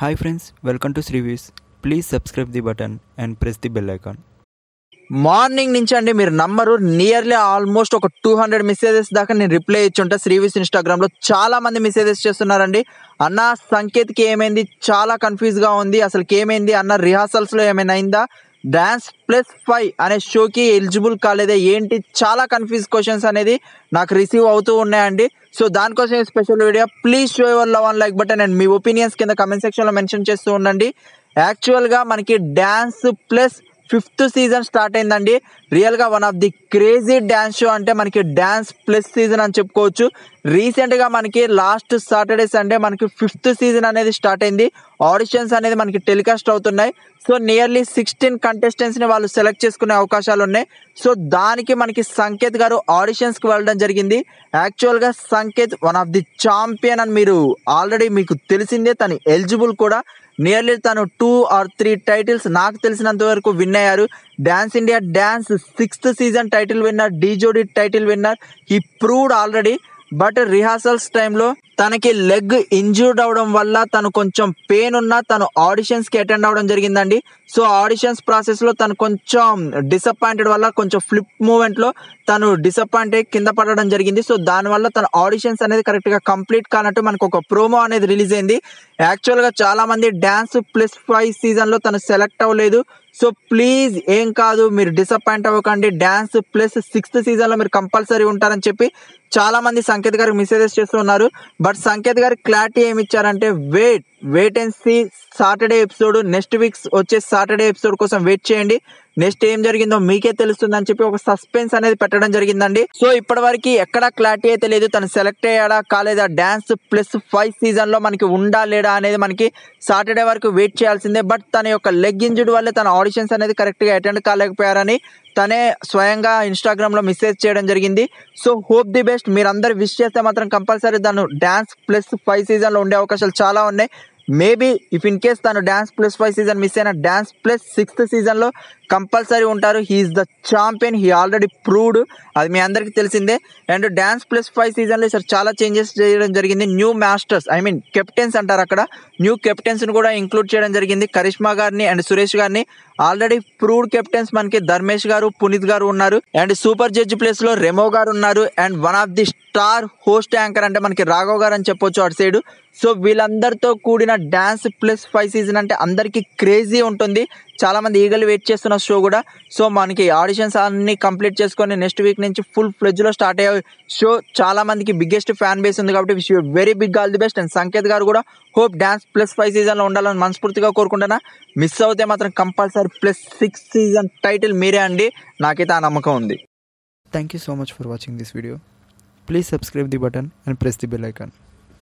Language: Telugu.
Hi friends welcome to Srivis. Please subscribe the button and press the bell icon morning నుంచి అండి మీరు నంబరు నియర్లీ ఆల్మోస్ట్ ఒక టూ హండ్రెడ్ మెసేజెస్ దాకా నేను రిప్లై ఇచ్చి ఉంటా శ్రీవిస్ ఇన్స్టాగ్రామ్లో చాలా మంది మెసేజెస్ చేస్తున్నారండి. అన్న సంకేత్కి ఏమైంది? చాలా కన్ఫ్యూజ్గా ఉంది. అసలుకి ఏమైంది? అన్న రిహార్సల్స్లో ఏమైనా అయిందా? డ్యాన్స్ ప్లస్ ఫైవ్ అనే షోకి ఎలిజిబుల్ కాలేదే. ఏంటి? చాలా కన్ఫ్యూజ్ క్వశ్చన్స్ అనేది నాకు రిసీవ్ అవుతూ ఉన్నాయండి. సో దానికోసం special video please show your love one like button and me opinions కింద కమెంట్ సెక్షన్లో మెన్షన్ చేస్తూ ఉండండి. యాక్చువల్గా మనకి dance plus fifth season start అయిందండి. రియల్గా one of the crazy dance show అంటే మనకి డ్యాన్స్ ప్లస్ సీజన్ అని చెప్పుకోవచ్చు. రీసెంట్గా మనకి లాస్ట్ సాటర్డే సండే మనకి ఫిఫ్త్ సీజన్ అనేది స్టార్ట్ అయింది. ఆడిషన్స్ అనేది మనకి టెలికాస్ట్ అవుతున్నాయి. సో నియర్లీ సిక్స్టీన్ కంటెస్టెంట్స్ని వాళ్ళు సెలెక్ట్ చేసుకునే అవకాశాలు ఉన్నాయి. సో దానికి మనకి సంకేత్ గారు ఆడిషన్స్కి వెళ్ళడం జరిగింది. యాక్చువల్గా Sanket one of the champion అని మీరు ఆల్రెడీ మీకు తెలిసిందే. తను ఎలిజిబుల్ కూడా. నియర్లీ తను టూ ఆర్ త్రీ టైటిల్స్ నాకు తెలిసినంత వరకు విన్ అయ్యారు. Dance India dance sixth season title winner డీజోడి title winner ఈ ప్రూవ్డ్ ఆల్రెడీ బట్ రిహార్సల్స్ టైంలో తనకి లెగ్ ఇంజూర్డ్ అవడం వల్ల తను కొంచెం పెయిన్ ఉన్నా తను ఆడిషన్స్కి అటెండ్ అవడం జరిగిందండి. సో ఆడిషన్స్ ప్రాసెస్లో తను కొంచెం డిసప్పాయింటెడ్ వల్ల కొంచెం ఫ్లిప్ మూమెంట్లో తను డిసప్పాయింట్ అయ్యి కింద పడడం జరిగింది. సో దానివల్ల తన ఆడిషన్స్ అనేది కరెక్ట్గా కంప్లీట్ కానట్టు మనకు ఒక ప్రోమో అనేది రిలీజ్ అయింది. యాక్చువల్గా చాలామంది డ్యాన్స్ ప్లస్ ఫైవ్ సీజన్లో తను సెలెక్ట్ అవ్వలేదు. సో ప్లీజ్ ఏం కాదు మీరు డిసప్పాయింట్ అవ్వకండి. డ్యాన్స్ ప్లస్ సిక్స్త్ సీజన్లో మీరు కంపల్సరీ ఉంటారని చెప్పి చాలా మంది సంకేత్ గారికి మెసేజెస్ చేస్తున్నారు బట్ సంకేత్ గారికి క్లారిటీ ఏమి ఇచ్చారంటే wait wait and see Saturday episode next weeks వచ్చే సాటర్డే ఎపిసోడ్ కోసం వెయిట్ చేయండి. నెక్స్ట్ ఏం జరిగిందో మీకే తెలుస్తుంది అని చెప్పి ఒక సస్పెన్స్ అనేది పెట్టడం జరిగిందండి. సో ఇప్పటి వరకు ఎక్కడ క్లారిటీ అయితే లేదు తను సెలెక్ట్ అయ్యాడా కాలేదా డాన్స్ ప్లస్ ఫైవ్ సీజన్లో మనకి ఉండా లేడా అనేది మనకి సాటర్డే వరకు వెయిట్ చేయాల్సిందే. బట్ తన యొక్క లెగ్ ఇంజుడ్ వల్లే తన ఆడిషన్స్ అనేది కరెక్ట్గా అటెండ్ కాలేకపోయారని తనే స్వయంగా ఇన్స్టాగ్రామ్లో మెసేజ్ చేయడం జరిగింది. So hope the best. మీరందరూ విష్ చేస్తే మాత్రం కంపల్సరీ తను డాన్స్ ప్లస్ ఫైవ్ సీజన్లో ఉండే అవకాశాలు చాలా ఉన్నాయి. మేబీ ఇఫ్ ఇన్ కేస్ తను dance plus five season miss అయిన డాన్స్ ప్లస్ సిక్స్త్ సీజన్లో కంపల్సరీ ఉంటారు. He is the champion he already proved అది మీ అందరికీ తెలిసిందే. అండ్ డాన్స్ ప్లస్ ఫైవ్ సీజన్లో సార్ చాలా చేంజెస్ చేయడం జరిగింది. New masters I mean captains అంటారు అక్కడ. న్యూ కెప్టెన్స్ని కూడా ఇంక్లూడ్ చేయడం జరిగింది. కరిష్మా గారిని అండ్ సురేష్ గారిని. ఆల్రెడీ ప్రూవ్డ్ కెప్టెన్స్ మనకి ధర్మేష్ గారు పునీత్ గారు ఉన్నారు. అండ్ సూపర్ జడ్జ్ ప్లేస్లో రెమో గారు ఉన్నారు. And one of the star host anchor అంటే మనకి రాఘవ్ గారు అని చెప్పొచ్చు అటు సైడ్ సో వీళ్ళందరితో కూడిన డాన్స్ ప్లస్ ఫైవ్ సీజన్ అంటే అందరికీ క్రేజీ ఉంటుంది. చాలా మంది ఈగలు వెయిట్ చేస్తున్న షో కూడా. సో మనకి ఆడిషన్స్ అన్ని కంప్లీట్ చేసుకొని నెక్స్ట్ వీక్ నుంచి ఫుల్ ఫ్లెజ్లో స్టార్ట్ అయ్యే షో చాలా మందికి బిగ్గెస్ట్ ఫ్యాన్ బేస్ ఉంది కాబట్టి wish very big all the best and Sanket గారు కూడా హోప్ డ్యాన్స్ ప్లస్ ఫైవ్ సీజన్లో ఉండాలని మనస్ఫూర్తిగా కోరుకుంటున్నా. మిస్ అవుతే మాత్రం compulsory plus six season title మీరే అండి. నాకైతే ఆ నమ్మకం ఉంది. Thank you so much for watching this video please subscribe the button and press the bell icon